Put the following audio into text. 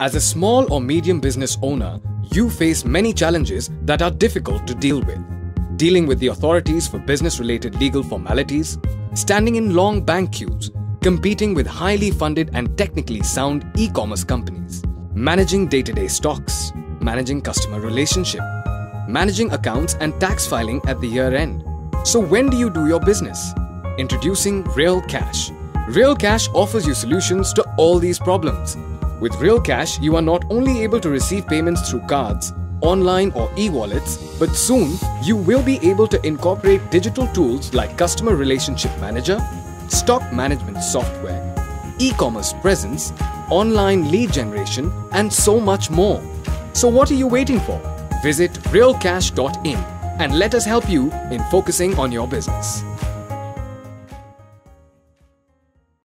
As a small or medium business owner, you face many challenges that are difficult to deal with. Dealing with the authorities for business related legal formalities, standing in long bank queues, competing with highly funded and technically sound e commerce companies, managing day to day stocks, managing customer relationship, managing accounts and tax filing at the year end. So, when do you do your business? Introducing Real Cash. Real Cash offers you solutions to all these problems with Real Cash, you are not only able to receive payments through cards, online or e-wallets, but soon you will be able to incorporate digital tools like Customer Relationship Manager, Stock Management Software, e-commerce presence, online lead generation, and so much more. So what are you waiting for? Visit realcash.in and let us help you in focusing on your business.